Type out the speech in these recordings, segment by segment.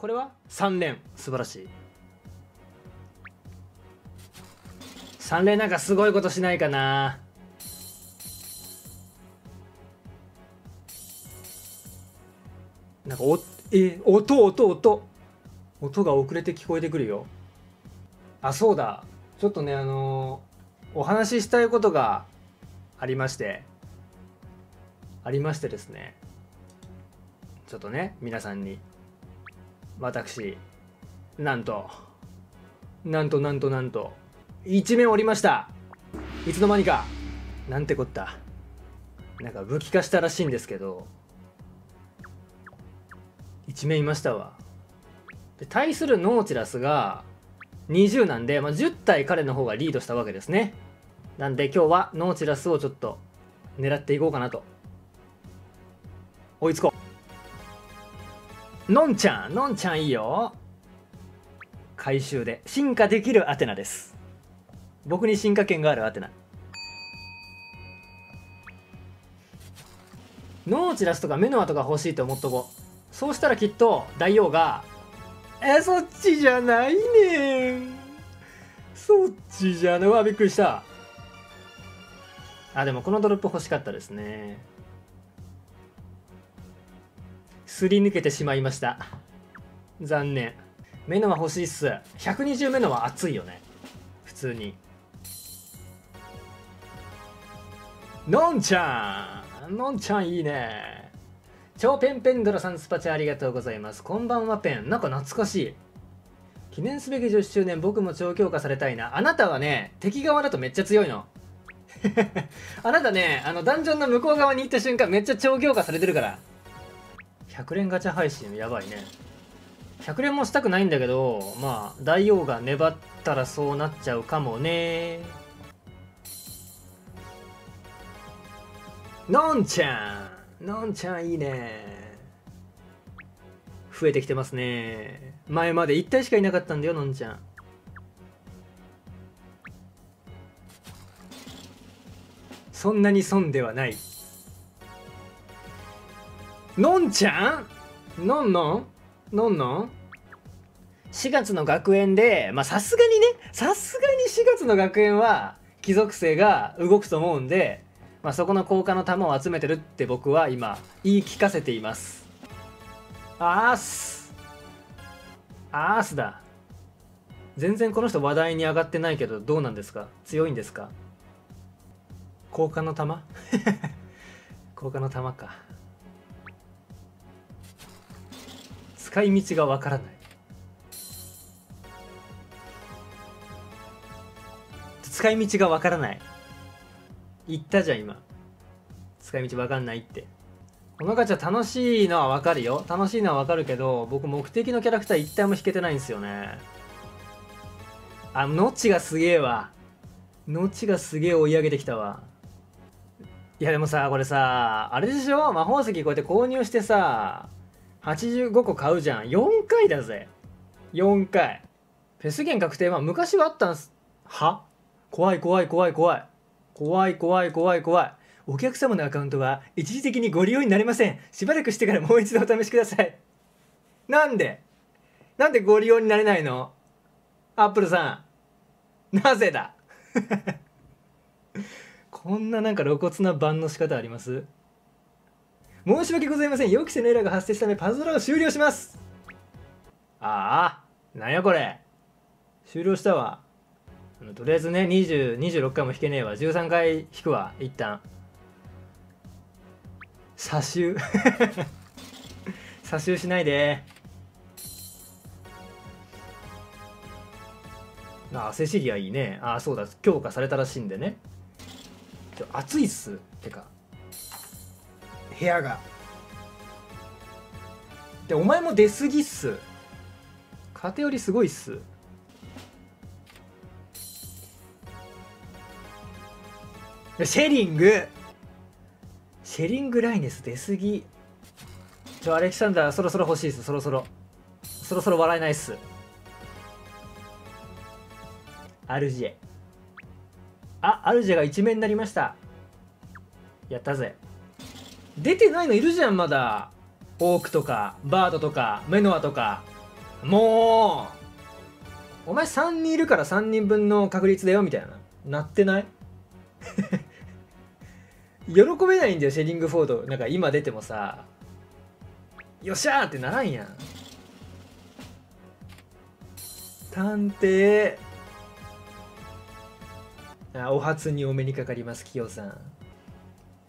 これは？3連。素晴らしい。3連なんかすごいことしないかな。なんかおえ音音音。音が遅れて聞こえてくるよ。あそうだ。ちょっとねあのー、お話ししたいことがありまして。ありましてですね。ちょっとね皆さんに私なんとなんとなんとなんと一面おりました。いつの間にかなんてこった。なんか武器化したらしいんですけど一面いましたわ。で対するノーチラスが20なんで、まあ、10体彼の方がリードしたわけですね。なんで今日はノーチラスをちょっと狙っていこうかなと。追いつこう。のんちゃんのんちゃんいいよ。回収で。進化できるアテナです。僕に進化権があるアテナ。ノーチラスとかメノアとか欲しいと思っとこう。そうしたらきっと大王が「えそっちじゃないねん。そっちじゃないわびっくりした。あでもこのドロップ欲しかったですね。すり抜けてしまいました。残念。メノは欲しいっす。120メノは熱いよね。普通に。のんちゃん。のんちゃんいいね。超ペンペンドラさんスパチャありがとうございます。こんばんはペン。なんか懐かしい。記念すべき10周年僕も超強化されたいな。あなたはね敵側だとめっちゃ強いの。あなたねあのダンジョンの向こう側に行った瞬間めっちゃ超強化されてるから。100連ガチャ配信やばいね。100連もしたくないんだけどまあ大王が粘ったらそうなっちゃうかもね。のんちゃん。のんちゃんいいね。増えてきてますね。前まで1体しかいなかったんだよのんちゃん。そんなに損ではない。のんちゃん？のんのん？のんのん？4月の学園でまあさすがにねさすがに4月の学園は貴族生が動くと思うんでまあ、そこの効果の玉を集めてるって僕は今言い聞かせています。アース。アースだ。全然この人話題に上がってないけどどうなんですか？強いんですか？効果の玉？効果の玉か。使い道がわからない。使い道がわからない。言ったじゃん今。使い道わかんないって。このガチャ楽しいのはわかるよ。楽しいのはわかるけど僕目的のキャラクター一体も引けてないんですよね。あノッチがすげえわ。ノッチがすげえ追い上げてきたわ。いやでもさこれさあれでしょ？魔法石こうやって購入してさ85個買うじゃん。4回だぜ。4回。フェス券確定。は昔はあったんす。は？怖い怖い怖い怖い。怖い怖い怖い怖い。お客様のアカウントは一時的にご利用になれません。しばらくしてからもう一度お試しください。なんで？なんでご利用になれないの？アップルさん。なぜだ？こんななんか露骨なバンの仕方あります？申し訳ございません。予期せぬエラーが発生したためパズドラを終了します。ああなんやこれ。終了したわ。とりあえずね20 26回も引けねえわ。13回引くわ。一旦。差し 差ししないで。ああセシリアいいね。ああそうだ。強化されたらしいんでね。ちょ暑いっす。てか。部屋が。でお前も出過ぎっす。偏りすごいっす。シェリング。シェリングライネス出すぎ。ちょアレキサンダーそろそろ欲しいっす。そろそろ。そろそろ笑えないっす。アルジェあアルジェが一面になりました。やったぜ。出てないのいるじゃんまだ。オークとかバードとかメノアとかもうお前3人いるから3人分の確率だよみたいな。なってない？喜べないんだよシェリングフォード。なんか今出てもさ。よっしゃーってならんやん。探偵。あお初にお目にかかりますキヨさん。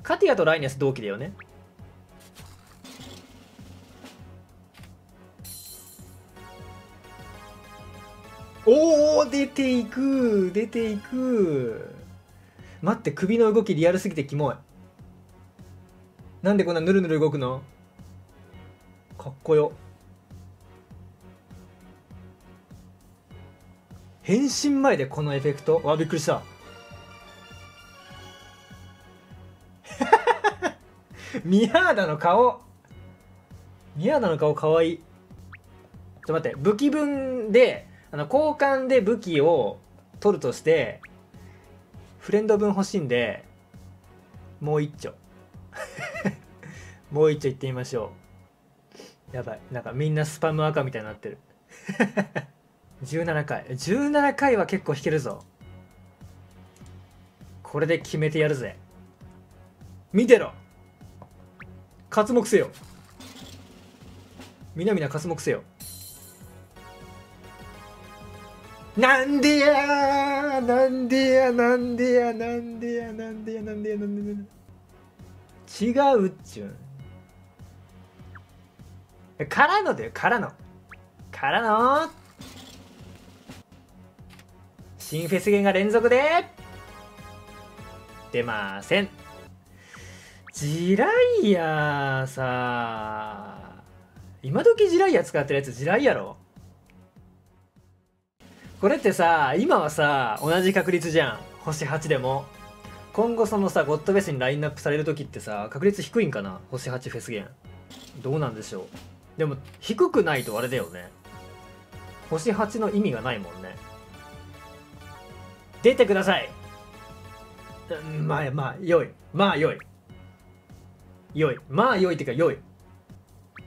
カティアとライネス同期だよね。おお出ていく。出ていく。待って首の動きリアルすぎてキモい。なんでこんなヌルヌル動くの？かっこよ。変身前でこのエフェクト？わびっくりした。ミヤーダの顔。ミヤーダの顔かわいい。ちょっと待って武器分であの交換で武器を取るとしてフレンド分欲しいんでもう一丁。もう一丁いってみましょう。やばい。なんかみんなスパム赤みたいになってる。17回。17回は結構弾けるぞ。これで決めてやるぜ。見てろ。刮目せよ。みなみな刮目せよ。なんでやなんでやなんでやなんでやなんでやなんでやなんでや。違うっちゅう。からのだよからの。からの。新フェスゲンが連続で。出ません。ジライヤーさ今時ジライヤ使ってるやつジライやろこれってさ今はさ同じ確率じゃん。星8でも。今後そのさゴッドフェスにラインナップされる時ってさ確率低いんかな？星8フェスゲンどうなんでしょう。でも低くないとあれだよね。星8の意味がないもんね。出てください。まあまあ良い。まあ良い。良い。まあ良いってか良い。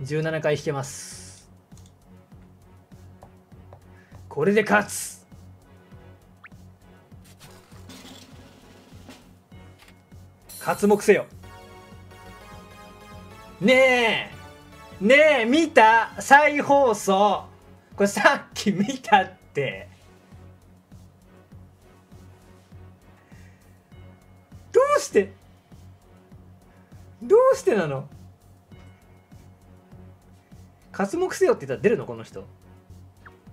17回引けます。これで勝つ。活目せよ。ねえ。ねえ見た再放送。これさっき見たって。どうして？どうしてなの？活目せよって言ったら出るの？この人。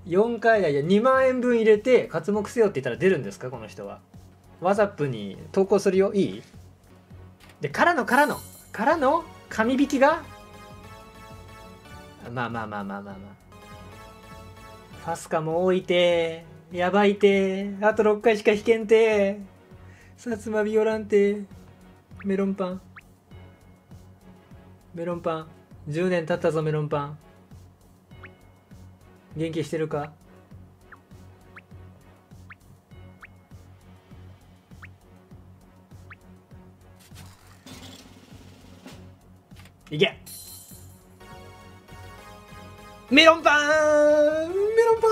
4回いや2万円分入れて活目せよって言ったら出るんですか？この人は。ワザップに投稿するよ。いい？でからのからの。からの紙引きが？まあまあまあまあまあまあ。ファスカも置いてやばいてあと6回しか引けんて薩摩ビオランテメロンパン。メロンパン。10年経ったぞメロンパン。元気してるか？いけ！メロンパン！メロンパ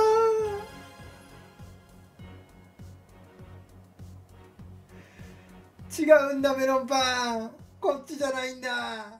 ン！違うんだメロンパン。こっちじゃないんだ。